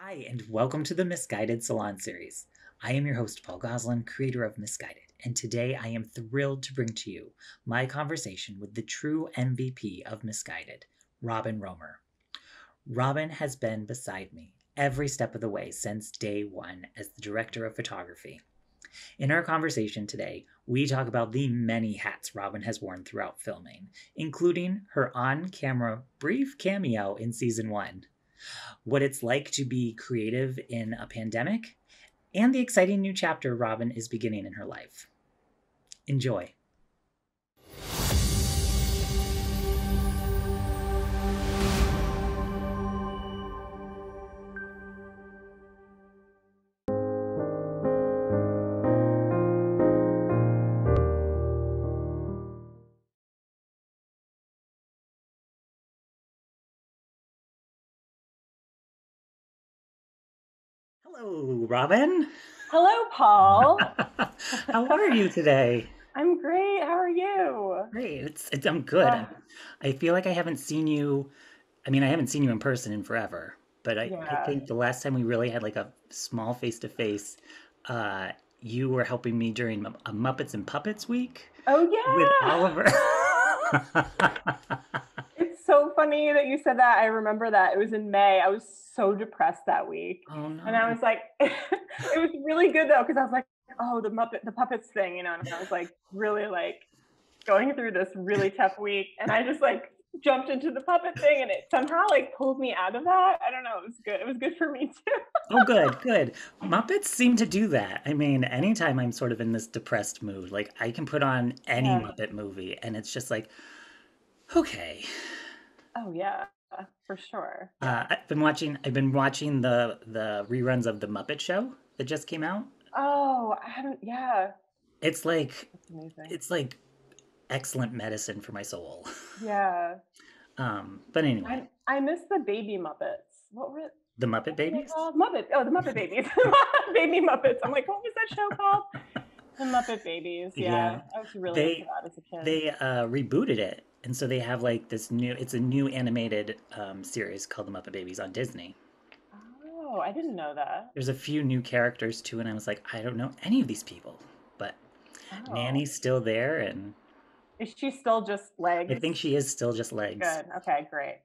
Hi, and welcome to the Misguided Salon series. I am your host, Paul Gosselin, creator of Misguided, and today I am thrilled to bring to you my conversation with the true MVP of Misguided, Robin Roemer. Robin has been beside me every step of the way since day one as the director of photography. In our conversation today, we talk about the many hats Robin has worn throughout filming, including her on camera brief cameo in season one what it's like to be creative in a pandemic, and the exciting new chapter Robin is beginning in her life. Enjoy. Robin. Hello, Paul. How are you today? I'm great. How are you? Great. It's, it's I'm good. Uh, I feel like I haven't seen you. I mean, I haven't seen you in person in forever, but I, I think the last time we really had like a small face to face, uh, you were helping me during a Muppets and Puppets week Oh, yeah, with yeah. Oliver. So funny that you said that. I remember that. It was in May. I was so depressed that week. oh And I was like, it was really good though, because I was like, oh, the Muppet, the puppets thing, you know, and I was like, really like going through this really tough week. And I just like jumped into the puppet thing and it somehow like pulled me out of that. I don't know. It was good. It was good for me too. Oh, good, good. Muppets seem to do that. I mean, anytime I'm sort of in this depressed mood, like I can put on any Yeah. Muppet movie and it's just like, okay. Oh, yeah, for sure. Uh, I've been watching. I've been watching the the reruns of the Muppet Show that just came out. Oh, I haven't, yeah. It's like it's like excellent medicine for my soul. Yeah. Um, but anyway, I I miss the baby Muppets. What were it? the Muppet what were they Babies. Muppet. Oh, the Muppet Babies. baby Muppets. I'm like, what was that show called? The Muppet Babies. Yeah, Yeah, I was really into they that as a kid. they uh, rebooted it, and so they have like this new. It's a new animated um, series called the Muppet Babies on Disney. Oh, I didn't know that. There's a few new characters too, and I was like, I don't know any of these people, but Oh, Nanny's still there, and is she still just legs? I think she is still just legs. Good. Okay, great.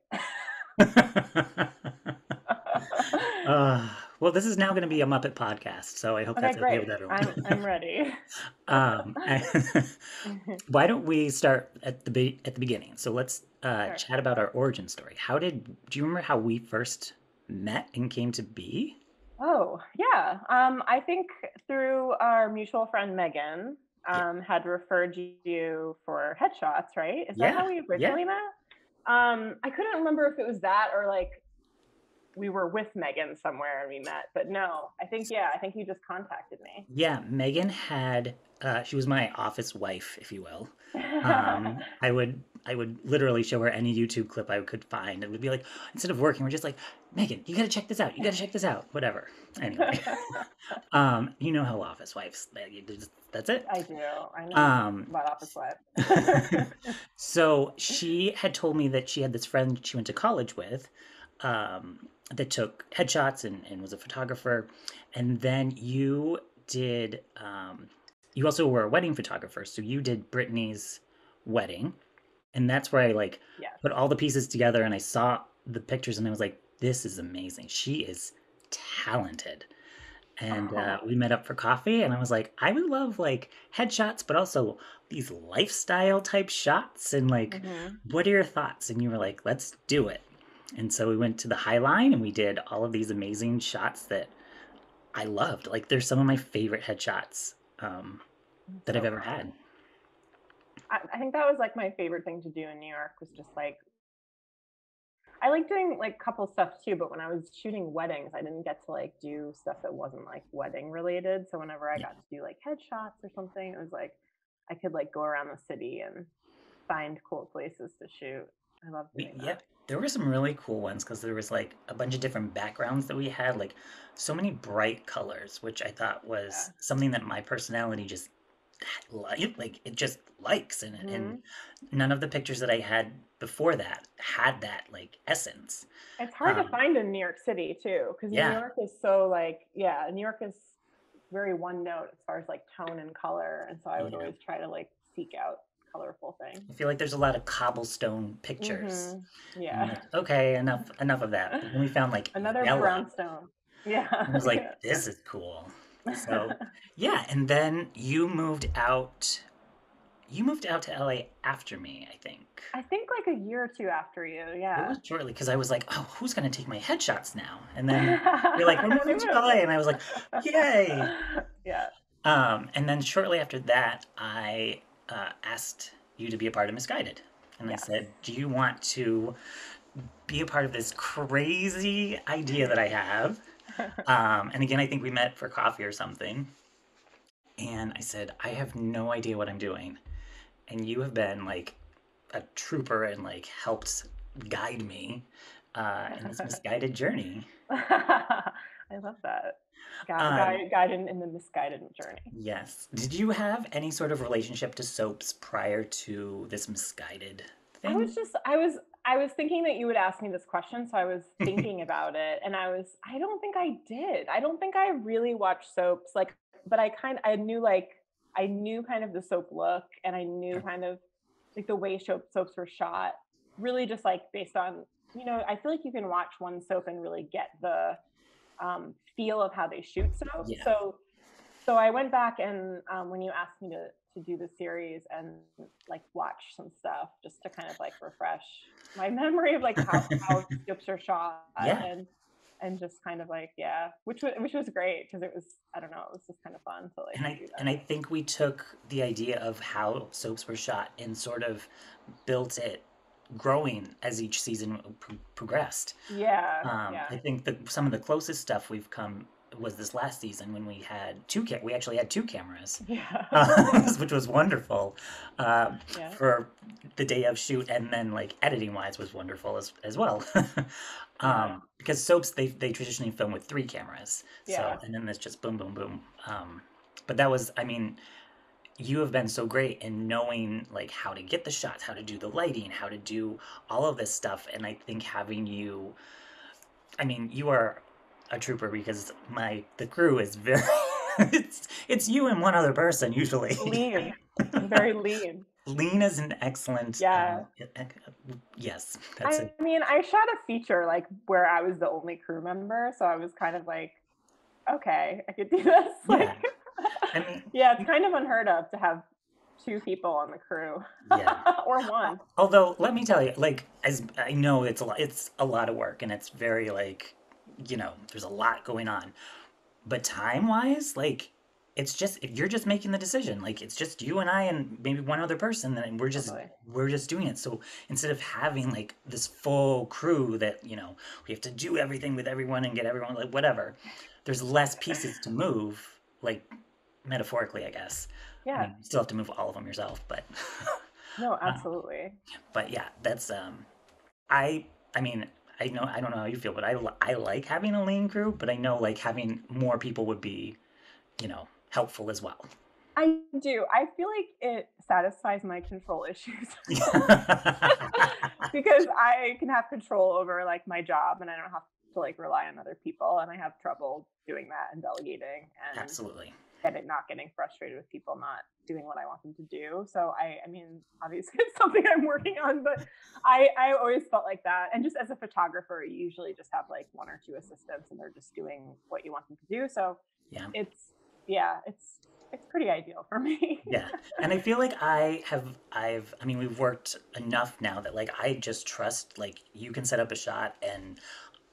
Uh, well, this is now going to be a Muppet podcast, so I hope okay, that's okay with everyone. I'm I'm ready. um, why don't we start at the be- at the beginning? So let's uh, Sure. chat about our origin story. How did do you remember how we first met and came to be? Oh, yeah. Um, I think through our mutual friend Megan Yeah, um, had referred you for headshots, right? Is that yeah, how we yeah. originally met? Um, I couldn't remember if it was that or like we were with Megan somewhere and we met, but no, I think, yeah, I think you just contacted me. Yeah, Megan had uh, she was my office wife, if you will. Um, I would I would literally show her any YouTube clip I could find. It would be like instead of working, we're just like, Megan, you gotta check this out. You gotta check this out. Whatever. Anyway, um, you know how office wives. they- you just- That's it. I do. I know Um, about Office Wife. so she had told me that she had this friend she went to college with um, that took headshots and, and was a photographer. And then you did, um, you also were a wedding photographer. So you did Brittany's wedding. And that's where I like put all the pieces together and I saw the pictures and I was like, this is amazing. She is talented. And uh, we met up for coffee and I was like, I would love like headshots, but also these lifestyle type shots. And like, hmm what are your thoughts? And you were like, let's do it. And so we went to the High Line and we did all of these amazing shots that I loved. Like, there's some of my favorite headshots um, that I've ever fun. had. I, I think that was like my favorite thing to do in New York was just like I like doing like couple stuff too, but when I was shooting weddings, I didn't get to like do stuff that wasn't like wedding related. So whenever I got to do like headshots or something, it was like I could like go around the city and find cool places to shoot. I love We, doing yep. There were some really cool ones because there was like a bunch of different backgrounds that we had, like so many bright colors, which I thought Yeah. was something that my personality just like, like it just likes. And, hmm and none of the pictures that I had before that had that like essence. It's hard Um, to find in New York City too, because New York is so like, yeah, New York is very one note as far as like tone and color, and so I would Yeah. always try to like seek out colorful things. I feel like there's a lot of cobblestone pictures. Mhm. Yeah, like, okay, enough enough of that. But when we found like another yellow, brownstone. Yeah, I was like, this is cool. So yeah, and then you moved out. You moved out to LA after me, I think. I think like a year or two after you. It Yeah. was shortly because I was like, oh, who's gonna take my headshots now? And then you're like, we're moving to LA, and I was like, yay. yeah. Um, and then shortly after that, I uh, asked you to be a part of Misguided. And Yes. I said, Do you want to be a part of this crazy idea that I have? Um, and again, I think we met for coffee or something. And I said, I have no idea what I'm doing. And you have been like a trooper and like helped guide me uh, in this misguided journey. I love that. Guide, Um, guided in the misguided journey. Yes. Did you have any sort of relationship to soaps prior to this misguided thing? I was just I was I was thinking that you would ask me this question, so I was thinking about it, and I was I don't think I did. I don't think I really watched soaps like, but I kind I knew like I knew kind of the soap look, and I knew kind of like the way soap soaps were shot. Really, just like based on you know, I feel like you can watch one soap and really get the um, feel of how they shoot soap. Yeah. So so I went back and um, when you asked me to to do the series and like watch some stuff just to kind of like refresh my memory of like how how soaps are shot Yeah. and and just kind of like yeah, which was which was great because it was I don't know it was just kind of fun to like and I and I think we took the idea of how soaps were shot and sort of built it growing as each season pro- progressed. yeah Um, yeah I think that some of the closest stuff we've come was this last season when we had two ca- we actually had two cameras. yeah uh, which was wonderful um, Yeah. for the day of shoot and then like editing wise was wonderful as, as well Yeah. um, because soaps they, they traditionally film with three cameras Yeah. so and then it's just boom boom boom um, but that was i mean you have been so great in knowing like how to get the shots how to do the lighting how to do all of this stuff and i think having you i mean you are a trooper because my the crew is very it's it's you and one other person usually lean very lean lean is an excellent Yeah. uh, yes that's I it mean, I shot a feature like where I was the only crew member, so I was kind of like, okay, I could do this. Yeah. Like, i mean yeah, it's kind of unheard of to have two people on the crew, Yeah. or one. although let me tell you like as i know it's a lot it's a lot of work and it's very like you know there's a lot going on but time wise like it's just if you're just making the decision like it's just you and i and maybe one other person and we're just we're just doing it so instead of having like this full crew that you know we have to do everything with everyone and get everyone like whatever there's less pieces to move like metaphorically i guess. I Yeah, mean, you still have to move all of them yourself but no, absolutely. but yeah that's um i i mean i know i don't know how you feel but i i like having a lean crew but i know like having more people would be you know helpful as well. I do. I feel like it satisfies my control issues. Because I can have control over like my job, and I don't have to like rely on other people, and I have trouble doing that and delegating and absolutely and it not getting frustrated with people not doing what I want them to do. So I, I mean, obviously it's something I'm working on, but I, I always felt like that. And just as a photographer, you usually just have like one or two assistants, and they're just doing what you want them to do. So yeah it's, yeah, it's, it's pretty ideal for me. yeah and i feel like i have i've i mean we've worked enough now that like i just trust like you can set up a shot and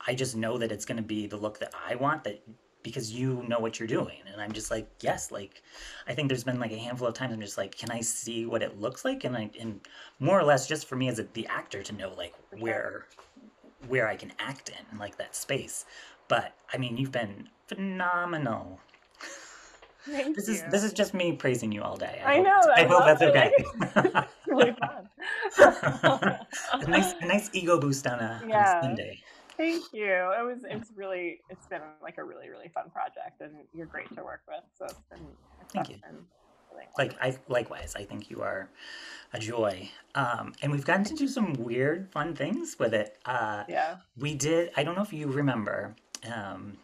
i just know that it's going to be the look that i want that because you know what you're doing. And i'm just like yes like i think there's been like a handful of times i'm just like can i see what it looks like? And i and more or less just for me as a, the actor to know like where where i can act in like that space. But i mean you've been phenomenal. Thank this is this is just me praising you all day. I hope- know, i I hope that's it. okay. Really fun. a nice a nice ego boost on a, on a sunday Thank you. It was, it's really, it's been like a really, really fun project, and you're great to work with. So it's been, it's Thank you. been like I likewise. I think you are a joy. Um, and we've gotten to do some weird, fun things with it. Uh, Yeah. we did. I don't know if you remember. Um,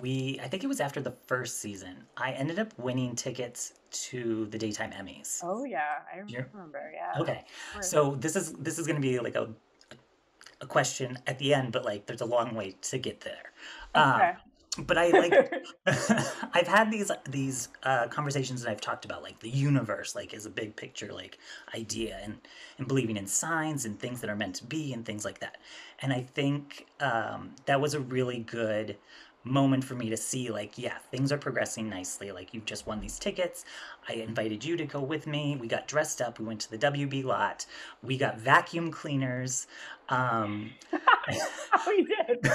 we I think it was after the first season. I ended up winning tickets to the daytime Emmys. Oh yeah, I remember. Yeah. Okay, so this is this is going to be like a a question at the end, but like there's a long way to get there. Um, but I like I've had these these uh, conversations and I've talked about like the universe like is a big picture like idea and and believing in signs and things that are meant to be and things like that. And I think um, that was a really good moment for me to see like yeah things are progressing nicely. Like you've just won these tickets. I invited you to go with me. We got dressed up. We went to the wb lot. We got vacuum cleaners um we did.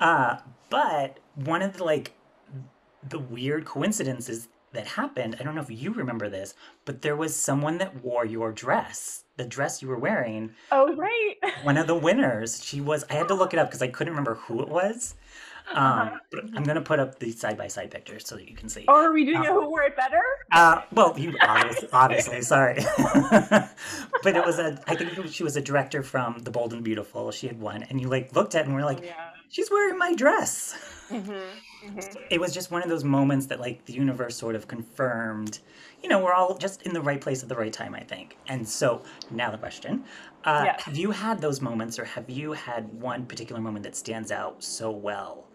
uh, but one of the like the weird coincidences that happened, I don't know if you remember this, but there was someone that wore your dress, the dress you were wearing. oh right. One of the winners, she was. I had to look it up because I couldn't remember who it was. Um, but I'm gonna put up the side by side pictures so that you can see. Or are we doing Uh, a who wore it better? Uh, well, you obviously, obviously sorry, but it was a. I think she was a director from The Bold and Beautiful. She had won, and you like looked at it and were like, Oh, yeah. "She's wearing my dress." Mm-hmm. Mm-hmm. it was just one of those moments that like the universe sort of confirmed you know we're all just in the right place at the right time i think and so now the question uh, have you had those moments or have you had one particular moment that stands out so well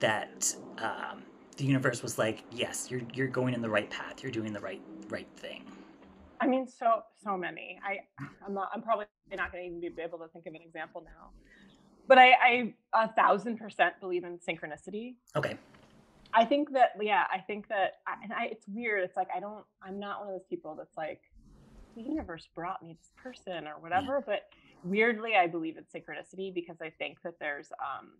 that um, the universe was like yes you're you're going in the right path you're doing the right right thing I mean, so so many. I I'm not. I'm probably not going to even be able to think of an example now. But I, I a thousand percent believe in synchronicity. okay I think that yeah, I think that I- and I it's weird. It's like I don't I'm not one of those people that's like the universe brought me this person or whatever, but weirdly I believe in synchronicity because I think that there's um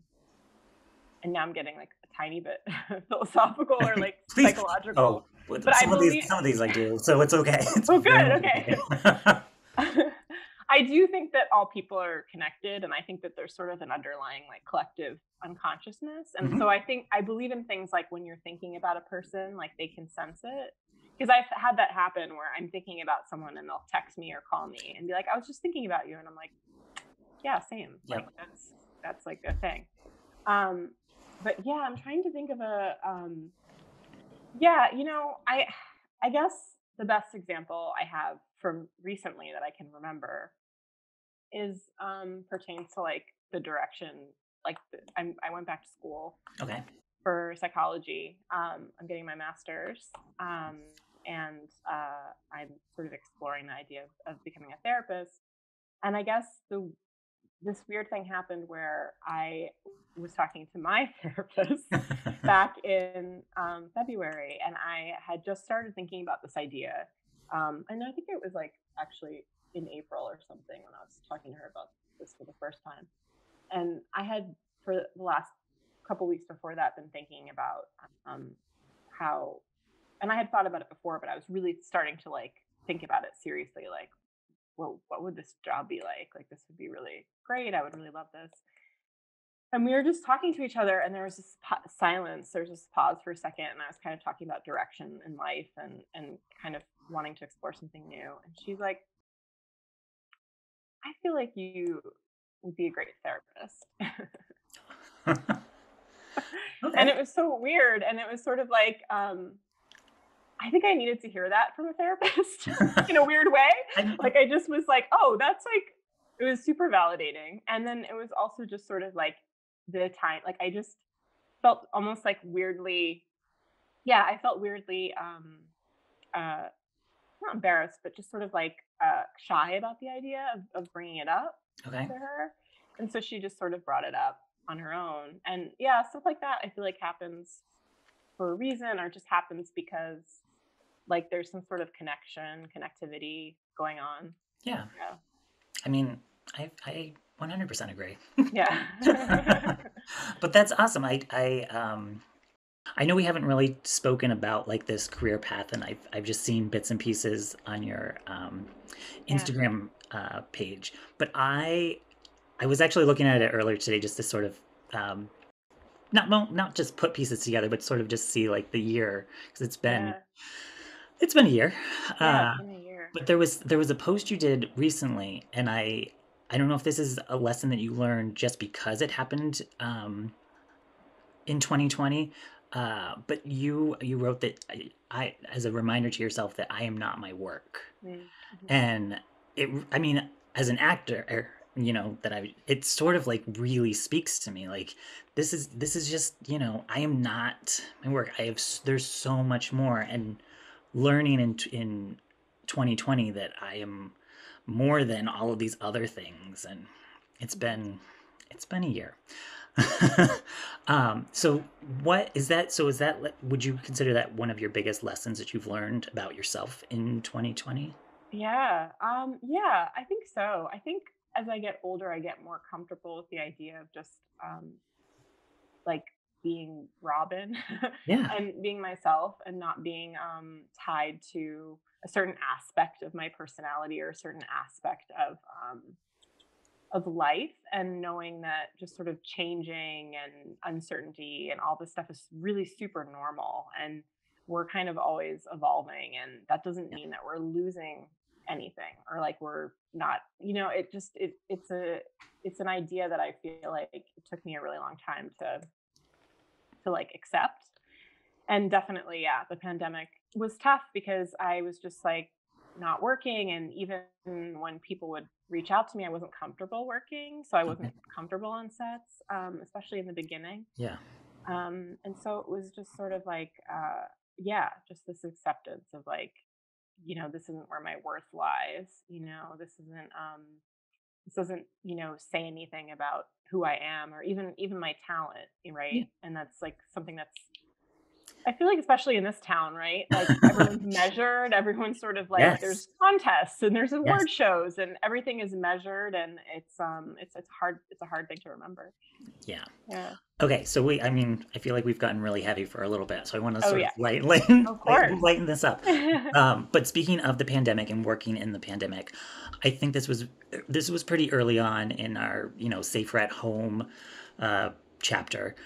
and now I'm getting like a tiny bit philosophical or like psychological. oh But I some of these believe- some of these i do so it's okay It's Oh, good, okay. I do think that all people are connected, and I think that there's sort of an underlying like collective unconsciousness. And Mhm. so I think I believe in things like when you're thinking about a person, like they can sense it. Because I've had that happen where I'm thinking about someone and they'll text me or call me and be like, "I was just thinking about you," and I'm like, "Yeah, same." Yep. Like that's that's like a thing. Um, but yeah, I'm trying to think of a. Um, yeah, you know, I I guess the best example I have from recently that I can remember is um pertains to like the direction like the, I'm, I went back to school okay for psychology. Um, I'm getting my master's, um, and uh, I'm sort of exploring the idea of, of becoming a therapist. And I guess the this weird thing happened where I was talking to my therapist back in um, February, and I had just started thinking about this idea. Um, and I think it was like actually in April or something when I was talking to her about this for the first time. And I had for the last couple weeks before that been thinking about um, how, and I had thought about it before, but I was really starting to like think about it seriously. Like, well, what would this job be like? Like, this would be really great. I would really love this and we were just talking to each other and there was this pa- silence there was this pause for a second and i was kind of talking about direction in life and and kind of wanting to explore something new and she's like i feel like you would be a great therapist okay. and it was so weird and it was sort of like um i think i needed to hear that from a therapist in a weird way. Like i just was like oh that's like it was super validating. And then it was also just sort of like the time like i just felt almost like weirdly yeah i felt weirdly um uh not embarrassed but just sort of like uh shy about the idea of, of bringing it up okay. to her. And so she just sort of brought it up on her own. And yeah stuff like that i feel like happens for a reason or just happens because like there's some sort of connection connectivity going on yeah yeah I mean, I I 100% agree. yeah but that's awesome. I I um I know we haven't really spoken about like this career path, and I've I've just seen bits and pieces on your um, Yeah. Instagram uh, page. But I I was actually looking at it earlier today just to sort of um, not not just put pieces together, but sort of just see like the year because it's been Yeah. It's been a year. Yeah, Uh, been a year. but there was there was a post you did recently, and I I don't know if this is a lesson that you learned just because it happened um, in 2020. Uh, but you you wrote that I, I as a reminder to yourself that I am not my work, Mm, mhm. and it I mean as an actor er, you know that I it sort of like really speaks to me like this is this is just you know I am not my work I have there's so much more and learning in in 2020 that I am more than all of these other things and it's been it's been a year um so what is that so is that would you consider that one of your biggest lessons that you've learned about yourself in 2020 Yeah, um, yeah, I think so. I think as I get older, I get more comfortable with the idea of just um, like being Robin yeah. and being myself and not being um, tied to a certain aspect of my personality or a certain aspect of um, of life and knowing that just sort of changing and uncertainty and all this stuff is really super normal and we're kind of always evolving and that doesn't mean that we're losing anything or like we're not you know it just it it's a it's an idea that i feel like it took me a really long time to to like accept. And definitely yeah the pandemic was tough because i was just like not working and even when people would reach out to me i wasn't comfortable working so i wasn't comfortable on sets um, especially in the beginning. Yeah. Um, and so it was just sort of like uh, yeah just this acceptance of like you know this isn't where my worth lies you know this isn't um, this doesn't you know say anything about who i am or even even my talent yeah right and that's like something that's I feel like especially in this town, right? Like everyone's measured, everyone's sort of like yes there's contests and there's yes award shows and everything is measured and it's um it's it's hard it's a hard thing to remember. yeah Yeah. Okay, so we, I mean, I feel like we've gotten really heavy for a little bit, so I want to Oh sort of yeah. light, lighten, Of lighten, course. lighten this up. Um, but speaking of the pandemic and working in the pandemic, I think this was this was pretty early on in our, you know, safer at home uh, chapter.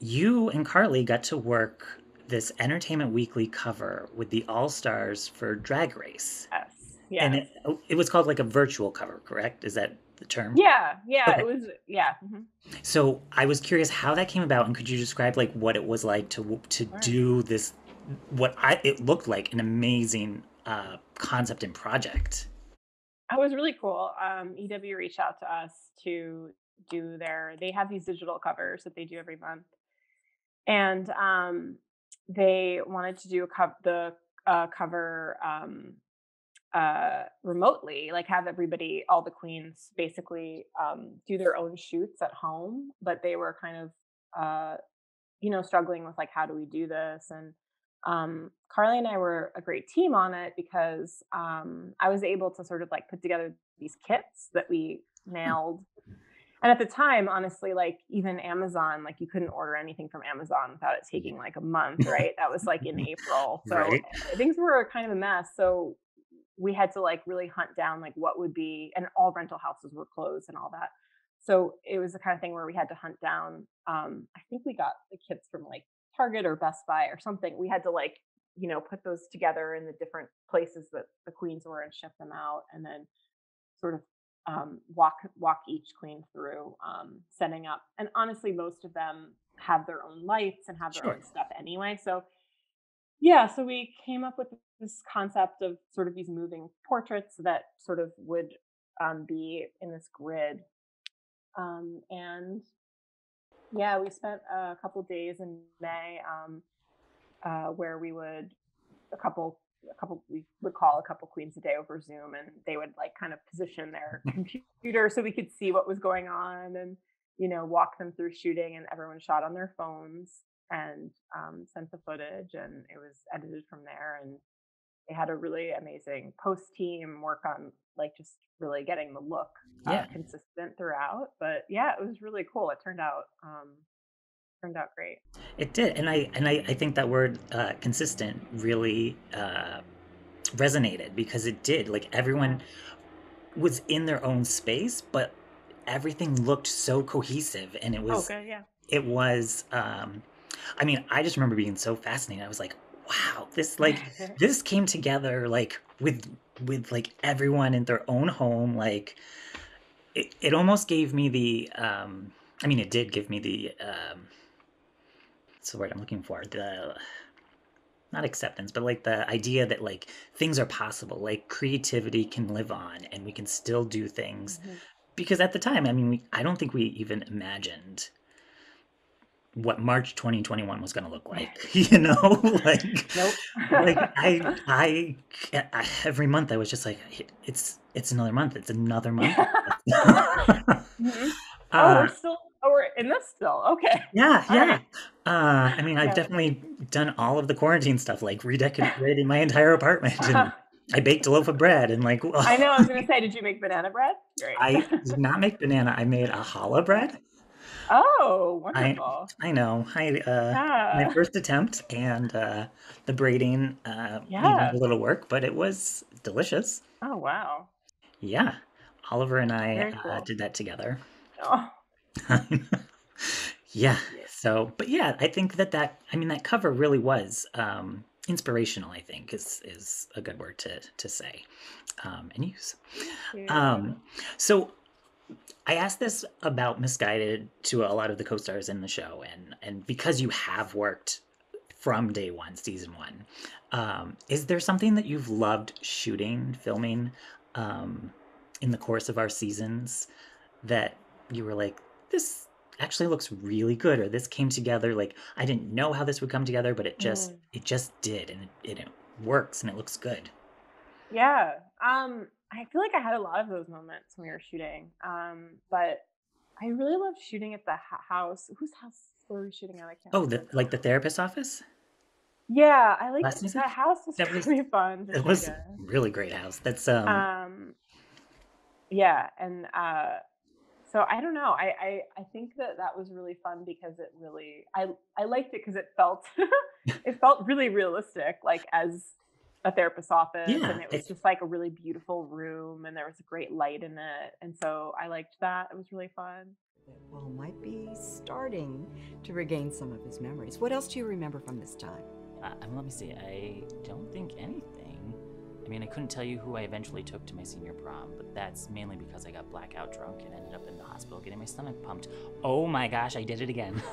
You and Carly got to work this Entertainment Weekly cover with the All Stars for Drag Race, yes. and Yes. it oh, it was called like a virtual cover, correct? Is that the term? Yeah, yeah, Okay. it was yeah. mhm, So I was curious how that came about, and could you describe like what it was like to to do this, what I it looked like an amazing uh, concept and project. It was really cool. Um, EW reached out to us to do their. They have these digital covers that they do every month, and um, they wanted to do a co- the uh, cover um, uh, remotely, like have everybody, all the queens, basically um, do their own shoots at home. But they were kind of, uh, you know, struggling with like, how do we do this? And um, Carly and I were a great team on it because um, I was able to sort of like put together these kits that we nailed. And at the time, honestly, like even Amazon, like you couldn't order anything from Amazon without it taking like a month, right? That was like in April. So Right. things were kind of a mess. So we had to like really hunt down like what would be, and all rental houses were closed and all that. So it was the kind of thing where we had to hunt down. Um, I think we got the kits from like Target or Best Buy or something. We had to like, you know, put those together in the different places that the queens were and ship them out, and then sort of um, walk walk each queen through um, setting up. And honestly, most of them have their own lights and have their Sure. own stuff anyway. So yeah, so we came up with this concept of sort of these moving portraits that sort of would um, be in this grid. Um, and yeah, we spent a couple days in May um, uh, where we would a couple a couple we would call a couple queens a day over Zoom, and they would like kind of position their computer so we could see what was going on, and you know walk them through shooting, and everyone shot on their phones and um, sent the footage, and it was edited from there, and they had a really amazing post team work on like just really getting the look uh, consistent throughout. But yeah, it was really cool. It turned out um, turned out great. It did, and I and I, I think that word uh, consistent really uh, resonated because it did. Like everyone was in their own space, but everything looked so cohesive, and it Oh, was good. Yeah. it was um I mean, I just remember being so fascinated. I was like, wow, this like this came together like with with like everyone in their own home like it, it almost gave me the um I mean it did give me the um what's the word I'm looking for? The not acceptance, but like the idea that like things are possible, like creativity can live on and we can still do things. Mhm. Because at the time, I mean, we, I don't think we even imagined what March 2021 was going to look like, you know? like, Nope. like I, I, I, every month I was just like, it's, it's another month. It's another month. Mhm. Oh, Uh, we're still. Oh, we're in this still. Okay. yeah, All yeah. right. Uh, I mean, I've Yeah. definitely done all of the quarantine stuff, like redecorating my entire apartment, and I baked a loaf of bread, and like well, I know. I was gonna say, did you make banana bread? Great. I did not make banana. I made a challah bread. Oh, wonderful. I know. I uh, my first attempt, and uh, the braiding uh, Yeah. needed a little work, but it was delicious. Oh wow. Yeah, Oliver and I Very uh, did that together. Oh, yeah. Yeah. So, but yeah, I think that that I mean that cover really was um, inspirational. I think is is a good word to to say um, and use. Um, so I asked this about Misguided to a lot of the co-stars in the show, and and because you have worked from day one, season one, um, is there something that you've loved shooting, filming, um, in the course of our seasons that you were like, this actually looks really good, or this came together like I didn't know how this would come together, but it just Mm. it just did, and it, it works and it looks good. Yeah. Um, I feel like I had a lot of those moments when we were shooting. Um, but I really loved shooting at the house. Whose house were we shooting at? I can't Oh, the like the therapist's office. yeah, I like that house was That was- really fun. It was a really great house. That's um, um yeah and uh so i don't know I, I i think that that was really fun because it really i i liked it because it felt it felt really realistic like as a therapist's office Yeah, and it was it- just like a really beautiful room and there was a great light in it and so i liked that it was really fun Well, might be starting to regain some of his memories. What else do you remember from this time? Uh, let me see. I don't think anything. I mean, I couldn't tell you who I eventually took to my senior prom, but that's mainly because I got blackout drunk and ended up in the hospital getting my stomach pumped. Oh my gosh, I did it again.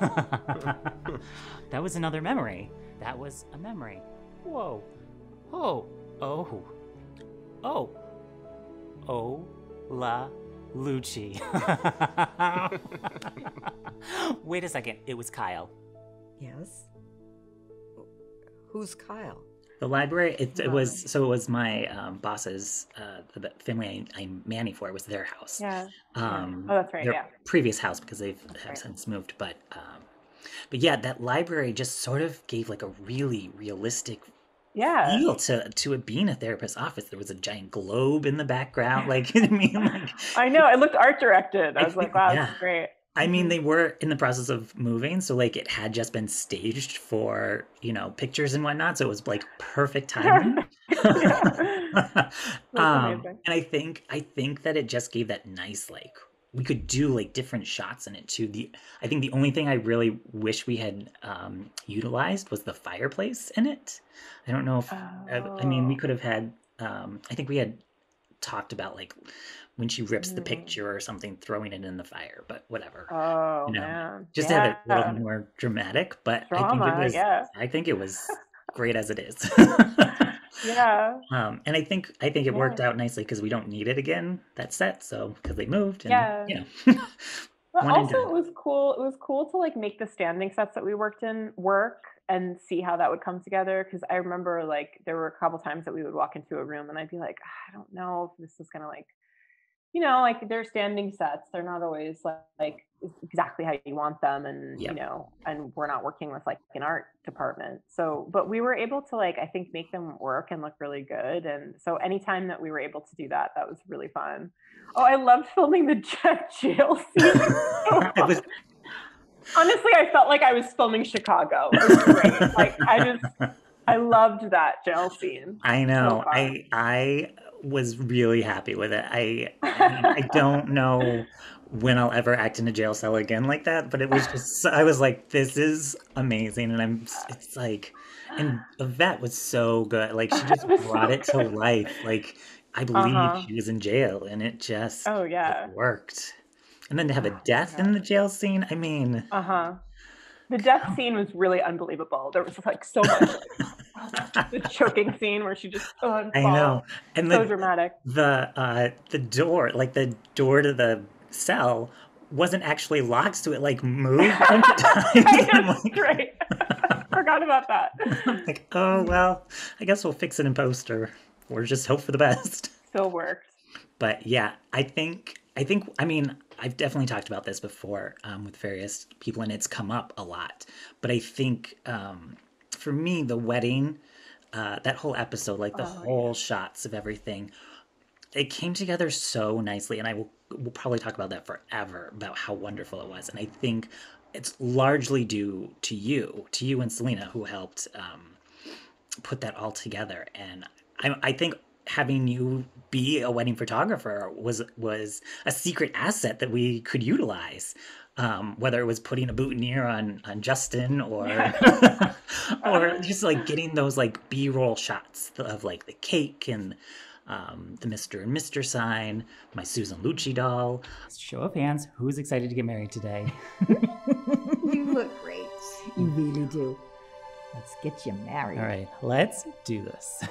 that was another memory. That was a memory. Whoa. Oh. Oh. Oh. Oh. La. Lucci. Wait a second. It was Kyle. Yes. Who's Kyle? the library. It, it was so it was my um, boss's uh, the family I, I'm manny for. It was their house. yeah, Um, oh that's right their yeah previous house because they've have right. since moved. But um, but yeah, that library just sort of gave like a really realistic yeah feel to to it being a therapist's office. There was a giant globe in the background. Like I mean, like i know it looked art directed i I was like think- wow yeah. great I mean, Mhm. they were in the process of moving, so like it had just been staged for you know pictures and whatnot. So it was like perfect timing. Um, and I think I think that it just gave that nice like we could do like different shots in it too. The I think the only thing I really wish we had um, utilized was the fireplace in it. I don't know if I, I mean we Oh. could have had. Um, I think we had talked about like when she rips the Mm. picture or something, throwing it in the fire. But whatever, oh you know, man just to have it a little more dramatic. But I think it was. yeah I think it was great as it is. yeah Um, and I think I think it worked out nicely because we don't need it again that set, so because they moved, and Yeah. you know, But also, it was cool. It was cool to like make the standing sets that we worked in work and see how that would come together. Because I remember like there were a couple times that we would walk into a room and I'd be like, "Ah, I don't know if this is gonna like, you know, like they're standing sets. They're not always like, like exactly how you want them, and Yep. you know, and we're not working with like an art department. So, but we were able to like I think make them work and look really good. And so anytime that we were able to do that, that was really fun. Oh, I loved filming the jet jail scene. it was Honestly, I felt like I was filming Chicago. Was like I just, I loved that jail scene. I know. fun. I I was really happy with it. I I, don't know when I'll ever act in a jail cell again like that. But it was just I was like, this is amazing, and I'm it's like, and Yvette was so good. Like she just brought so it to good. life. Like I believe Uh-huh. she was in jail, and it just Oh it yeah. worked. And then to have a Oh, death in the jail scene, I mean, Uh huh. The death scene was really unbelievable. There was like so much the choking scene where she just oh, I know. And So the dramatic. the uh the door, like the door to the cell wasn't actually locked, so it like moved a bunch of times. I'm That's like, great. Forgot about that. like, oh well, I guess we'll fix it in poster, or or just hope for the best. Still works. But yeah, I think I think I mean I've definitely talked about this before um, with various people, and it's come up a lot. But I think um, for me, the wedding, uh, that whole episode, like the Oh, yeah. whole shots of everything, it came together so nicely, and I will we'll probably talk about that forever about how wonderful it was. And I think it's largely due to you, to you and Selena, who helped um, put that all together. And I, I think having you be a wedding photographer was was a secret asset that we could utilize. Um, whether it was putting a boutonniere on on Justin or or just like getting those like B roll shots of like the cake and um, the Mr. and Mr. sign, my Susan Lucci doll. Show of hands, who's excited to get married today? You look great. You really do. Let's get you married. All right, let's do this.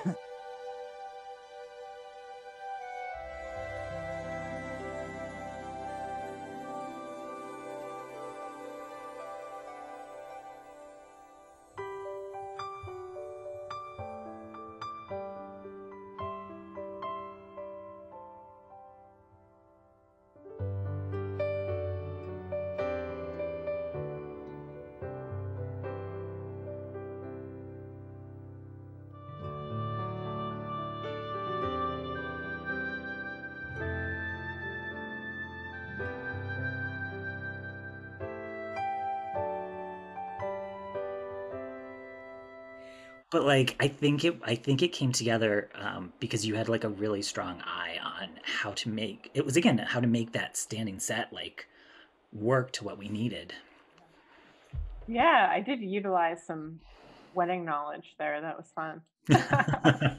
But like I think it I think it came together um, because you had like a really strong eye on how to make it was again how to make that standing set like work to what we needed. Yeah, I did utilize some wedding knowledge there. That was fun.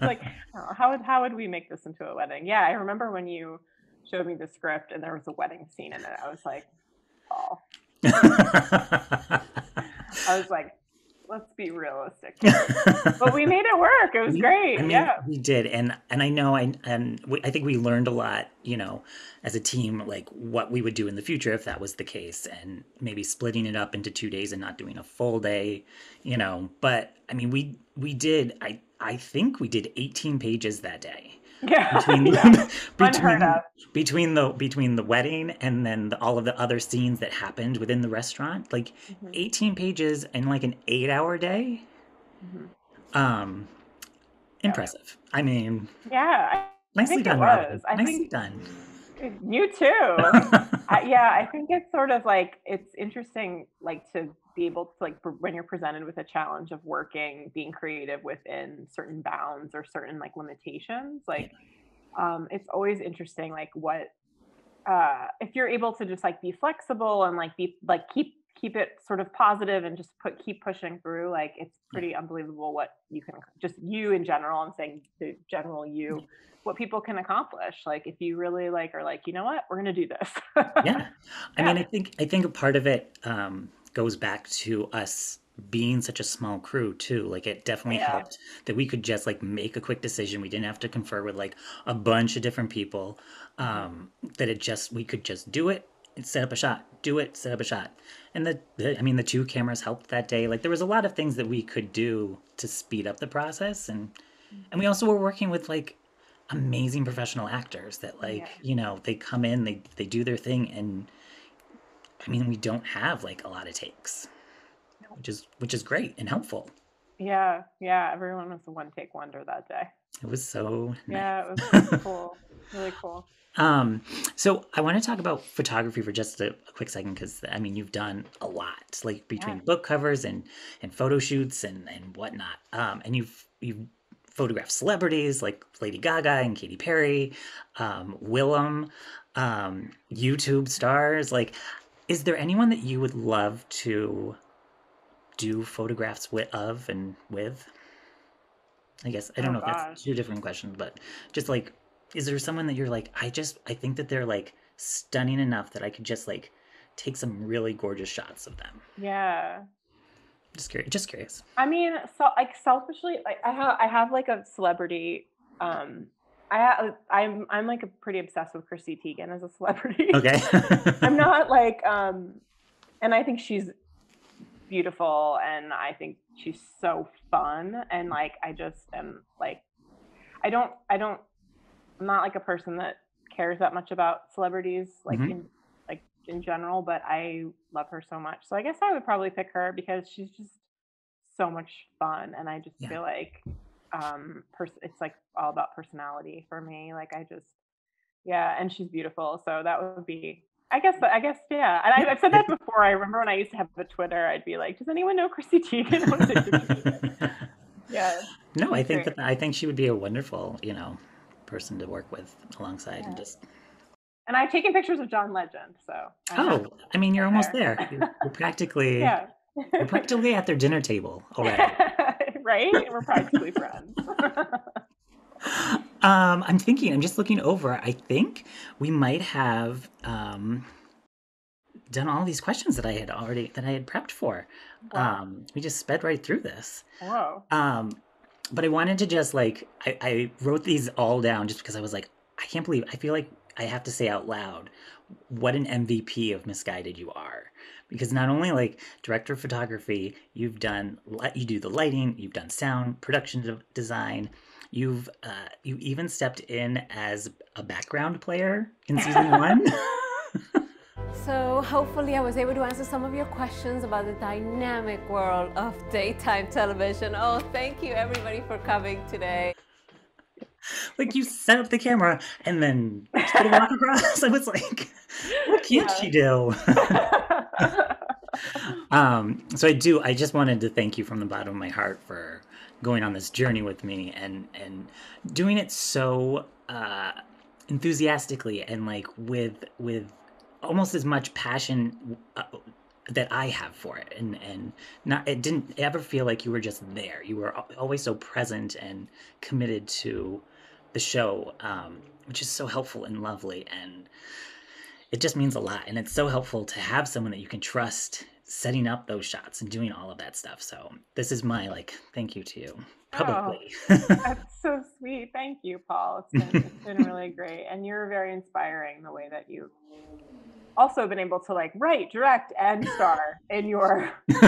like, oh, how would how would we make this into a wedding? Yeah, I remember when you showed me the script and there was a wedding scene in it. I was like, oh, I was like, let's be realistic. but we made it work. It was We- great. I mean, yeah. we did, and and I know, I and we, I think we learned a lot, you know, as a team, like what we would do in the future if that was the case, and maybe splitting it up into two days and not doing a full day, you know. But I mean, we we did. I I think we did 18 pages that day Yeah. between yeah. between between the between the wedding and then the, all of the other scenes that happened within the restaurant. Like Mhm, 18 pages in like an eight hour day. mhm. Um, impressive. I mean. Yeah, I Nicely think it done, Robin. was. I Nicely think- done. You too. I, yeah, I think it's sort of like it's interesting, like to be able to like when you're presented with a challenge of working, being creative within certain bounds or certain like limitations. Like, um, it's always interesting, like what uh, if you're able to just like be flexible and like be like keep keep it sort of positive and just put keep pushing through. Like, it's pretty unbelievable what you can just you in general. I'm saying the general you what people can accomplish like if you really like are like you know what we're gonna do this yeah. I mean, I think I think a part of it um, goes back to us being such a small crew too. Like it definitely Yeah. helped that we could just like make a quick decision. We didn't have to confer with like a bunch of different people. Um, that it just we could just do it and set up a shot. Do it, set up a shot. And the, the I mean the two cameras helped that day. Like there was a lot of things that we could do to speed up the process and and we also were working with like amazing professional actors that like Yeah. you know they come in they they do their thing and i mean we don't have like a lot of takes which is which is great and helpful yeah yeah everyone was a one take wonder that day it was so nice. yeah it was really cool really cool um so i want to talk about photography for just a, a quick second because i mean you've done a lot like between Yeah. book covers and and photo shoots and and whatnot um and you've you've photographed celebrities like Lady Gaga and Katy Perry, um, Willem, um, YouTube stars. Like, is there anyone that you would love to do photographs with of and with? I guess I don't Oh, know if gosh. that's two different questions, but just like, is there someone that you're like, I just I think that they're like stunning enough that I could just like take some really gorgeous shots of them. Yeah. Just curious. Just curious. I mean, so like selfishly, like I have I have like a celebrity. Um, I ha- I'm I'm like a pretty obsessed with Chrissy Teigen as a celebrity. Okay. I'm not like um, and I think she's beautiful, and I think she's so fun, and like I just am like, I don't I don't I'm not like a person that cares that much about celebrities like Mhm. in like in general, but I love her so much. So I guess I would probably pick her because she's just so much fun, and I just Yeah. feel like um, pers- it's like all about personality for me. Like I just yeah, and she's beautiful. So that would be, I guess, I guess, yeah. And I, I've said that before. I remember when I used to have a Twitter, I'd be like, "Does anyone know Chrissy Teigen?" I wanna say Chrissy Teigen. yeah, no, I think Great. that I think she would be a wonderful, you know, person to work with alongside and just. and I've taken pictures of John Legend. So I know. Oh, I mean, you're almost there. there. You're, you're practically, yeah, you're practically at their dinner table already. Right? And we're practically friends. um, I'm thinking. I'm just looking over. I think we might have um, done all these questions that I had already that I had prepped for. Wow. Um, we just sped right through this. Whoa. Um, but I wanted to just like I, I wrote these all down just because I was like, I can't believe I feel like I have to say out loud what an MVP of Misguided you are. Because not only like director of photography, you've done you do the lighting, you've done sound, production de- design, you've uh, you even stepped in as a background player in season one. So hopefully I was able to answer some of your questions about the dynamic world of daytime television. Oh, thank you everybody for coming today. like you set up the camera and then of walk across. I was like, what can't Yeah. she do? um, so I do. I just wanted to thank you from the bottom of my heart for going on this journey with me and and doing it so uh, enthusiastically and like with with almost as much passion uh, that I have for it and and not it didn't ever feel like you were just there you were always so present and committed to the show um, which is so helpful and lovely and it just means a lot and it's so helpful to have someone that you can trust setting up those shots and doing all of that stuff so this is my like thank you to you publicly That's so sweet. Thank you, Paul. It's been, it's been really great. And you're very inspiring the way that you've also been able to like write, direct, and star in your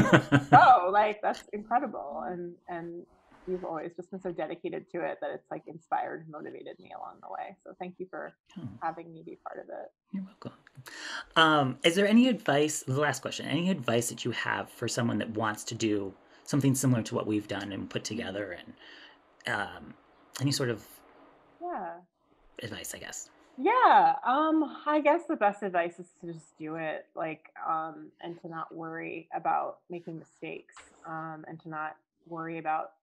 show. Like that's incredible. And and you've always just been so dedicated to it that it's like inspired and motivated me along the way. So thank you for Oh. having me be part of it. You're welcome. Um, is there any advice? The last question. Any advice that you have for someone that wants to do something similar to what we've done and put together, and um, any sort of Yeah. advice? I guess. Yeah, um, I guess the best advice is to just do it, like, um, and to not worry about making mistakes, um, and to not worry about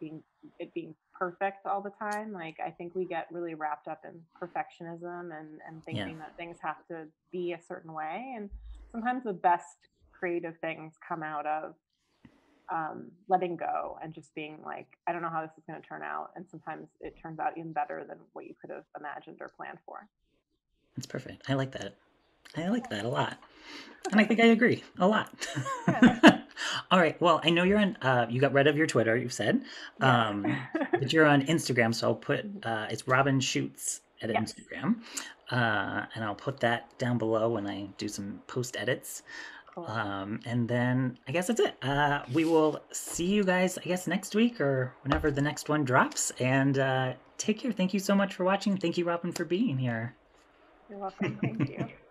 being it being perfect all the time. Like, I think we get really wrapped up in perfectionism and and Yeah. thinking that things have to be a certain way, and sometimes the best creative things come out of um, letting go and just being like, I don't know how this is going to turn out. And sometimes it turns out even better than what you could have imagined or planned for. That's perfect. I like that. I like that a lot, and I think I agree a lot. Yeah. All right. Well, I know you're on. Uh, you got rid of your Twitter. You've said, Yeah. um, but you're on Instagram. So I'll put. Uh, it's Robin Shoots at Yes. Instagram, uh, and I'll put that down below when I do some post edits. Cool. Um, and then I guess that's it. Uh, we will see you guys, I guess, next week or whenever the next one drops. And uh, take care. Thank you so much for watching. Thank you, Robin, for being here. You're welcome. Thank you.